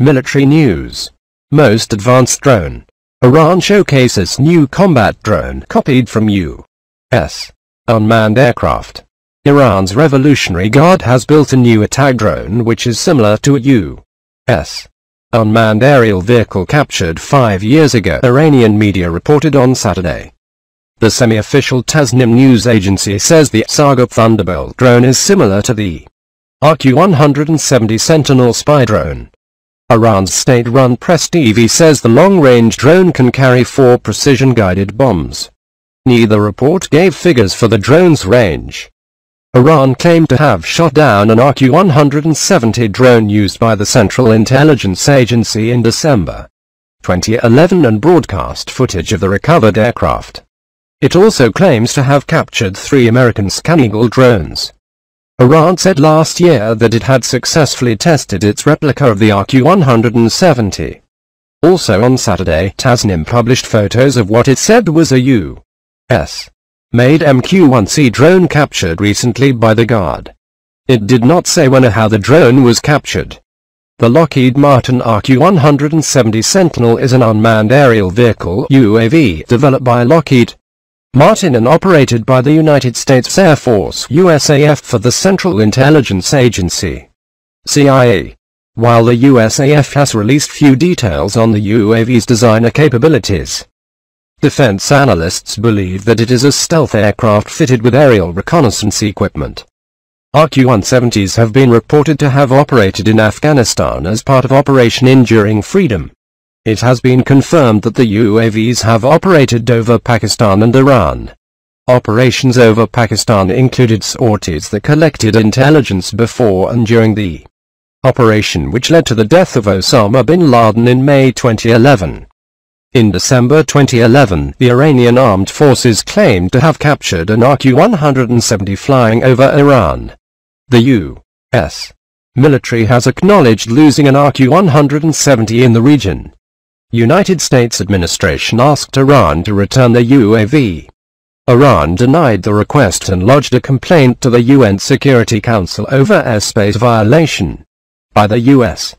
Military news. Most advanced drone. Iran showcases new combat drone copied from U.S. unmanned aircraft. Iran's Revolutionary Guard has built a new attack drone which is similar to a U.S. unmanned aerial vehicle captured five years ago, Iranian media reported on Saturday. The semi-official Tasnim news agency says the Saga Thunderbolt drone is similar to the RQ-170 Sentinel spy drone. Iran's state-run Press TV says the long-range drone can carry four precision-guided bombs. Neither report gave figures for the drone's range. Iran claimed to have shot down an RQ-170 drone used by the Central Intelligence Agency in December 2011 and broadcast footage of the recovered aircraft. It also claims to have captured three American Scan Eagle drones. Iran said last year that it had successfully tested its replica of the RQ-170. Also on Saturday, Tasnim published photos of what it said was a U.S. made MQ-1C drone captured recently by the Guard. It did not say when or how the drone was captured. The Lockheed Martin RQ-170 Sentinel is an unmanned aerial vehicle UAV developed by Lockheed Martin and operated by the United States Air Force USAF for the Central Intelligence Agency CIA. While the USAF has released few details on the UAV's designer capabilities. Defense analysts believe that it is a stealth aircraft fitted with aerial reconnaissance equipment. RQ-170s have been reported to have operated in Afghanistan as part of Operation Enduring Freedom. It has been confirmed that the UAVs have operated over Pakistan and Iran. Operations over Pakistan included sorties that collected intelligence before and during the operation which led to the death of Osama bin Laden in May 2011. In December 2011, the Iranian armed forces claimed to have captured an RQ-170 flying over Iran. The U.S. military has acknowledged losing an RQ-170 in the region. United States administration asked Iran to return the UAV. Iran denied the request and lodged a complaint to the UN Security Council over airspace violation by the U.S.